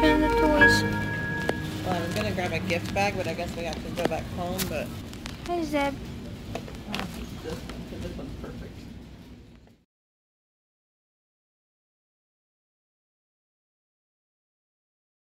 toys. Well, I was gonna grab a gift bag, but I guess we have to go back home, but... Hey, Zeb. Oh,